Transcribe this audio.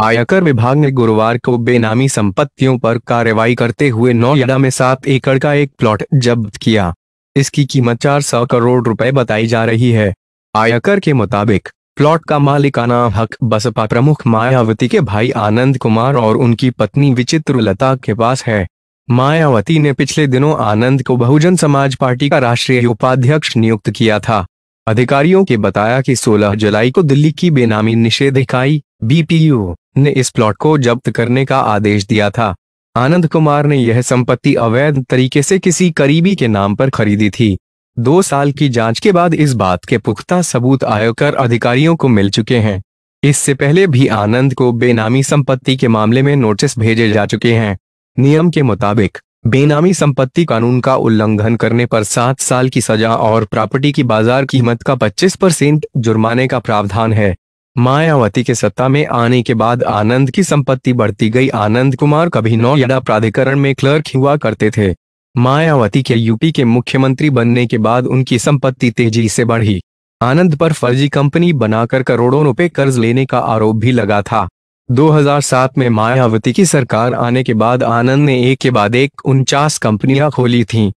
आयकर विभाग ने गुरुवार को बेनामी संपत्तियों पर कार्रवाई करते हुए नोएडा में सात एकड़ का एक प्लॉट जब्त किया। इसकी कीमत चार सौ करोड़ रुपए बताई जा रही है। आयकर के मुताबिक, प्लॉट का मालिकाना हक बसपा प्रमुख मायावती के भाई आनंद कुमार और उनकी पत्नी विचित्र लता के पास है। मायावती ने पिछले दिनों आनंद को बहुजन समाज पार्टी का राष्ट्रीय उपाध्यक्ष नियुक्त किया था। अधिकारियों के बताया कि 16 जुलाई को दिल्ली की बेनामी निषेध इकाई, बीपीयू ने इस प्लॉट को जब्त करने का आदेश दिया था। आनंद कुमार ने यह संपत्ति अवैध तरीके से किसी करीबी के नाम पर खरीदी थी। दो साल की जाँच के बाद इस बात के पुख्ता सबूत आयकर अधिकारियों को मिल चुके हैं। इससे पहले भी आनंद को बेनामी संपत्ति के मामले में नोटिस भेजे जा चुके हैं। नियम के मुताबिक, बेनामी संपत्ति कानून का उल्लंघन करने पर सात साल की सजा और प्रॉपर्टी की बाज़ार कीमत का 25 परसेंट जुर्माने का प्रावधान है। मायावती के सत्ता में आने के बाद आनंद की संपत्ति बढ़ती गई। आनंद कुमार कभी नौयडा प्राधिकरण में क्लर्क हुआ करते थे। मायावती के यूपी के मुख्यमंत्री बनने के बाद उनकी संपत्ति तेज़ी से बढ़ी। आनंद पर फर्जी कंपनी बनाकर करोड़ों रुपए कर्ज लेने का आरोप भी लगा था। 2007 में मायावती की सरकार आने के बाद आनंद ने एक के बाद एक उनचास कंपनियाँ खोली थीं।